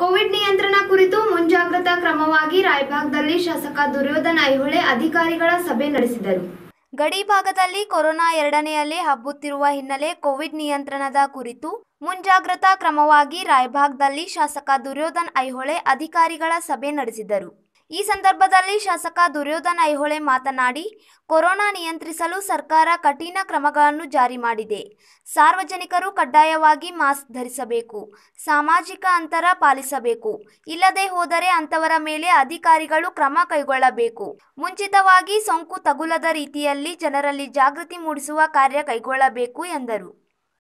Covid ನಿಯಂತ್ರಣ ಕುರಿತು ಮುಂಜಾಗ್ರತಾ ಕ್ರಮವಾಗಿ ರಾಯಭಾಗದಲ್ಲಿ ಶಾಸಕ ದುರ್ಯೋಧನ ಐಹೊಳೆ ಅಧಿಕಾರಿಗಳ ಸಭೆ ನಡೆಸಿದರು. ಗಡಿ ಭಾಗದಲ್ಲಿ ಕೊರೋನಾ ಎರಡನೇ ಅಲೆ ಹಬ್ಬುತ್ತಿರುವ ಹಿನ್ನೆಲೆ ಕೋವಿಡ್ ನಿಯಂತ್ರಣದ ಕುರಿತು ಮುಂಜಾಗ್ರತಾ ಕ್ರಮವಾಗಿ ರಾಯಭಾಗದಲ್ಲಿ ಶಾಸಕ ದುರ್ಯೋಧನ್ ಐಹೊಳೆ ಅಧಿಕಾರಿಗಳ ಸಭೆ ನಡೆಸಿದರು. ಈ ಸಂದರ್ಭದಲ್ಲಿ ಶಾಸಕ ದುರ್ಯೋಧನ ಐಹೊಳೆ ಮಾತನಾಡಿ, ಕೊರೋನಾ ನಿಯಂತ್ರಿಸಲು ಸರ್ಕಾರ ಕಠಿಣ ಕ್ರಮಗಳನ್ನು ಜಾರಿ ಮಾಡಿದೆ. ಸಾರ್ವಜನಿಕರು ಕಡ್ಡಾಯವಾಗಿ ಮಾಸ್ಕ್ ಧರಿಸಬೇಕು, ಸಾಮಾಜಿಕ ಅಂತರ ಪಾಲಿಸಬೇಕು, ಇಲ್ಲದೆ ಹೋದರೆ ಅಂತವರ ಮೇಲೆ ಅಧಿಕಾರಿಗಳು ಕ್ರಮ ಕೈಗೊಳ್ಳಬೇಕು. ಮುಂಚಿತವಾಗಿ ಸೋಂಕು ತಗುಲದ ರೀತಿಯಲ್ಲಿ ಜನರಲ್ಲಿ ಜಾಗೃತಿ ಮೂಡಿಸುವ ಕಾರ್ಯ ಕೈಗೊಳ್ಳಬೇಕು ಎಂದರು.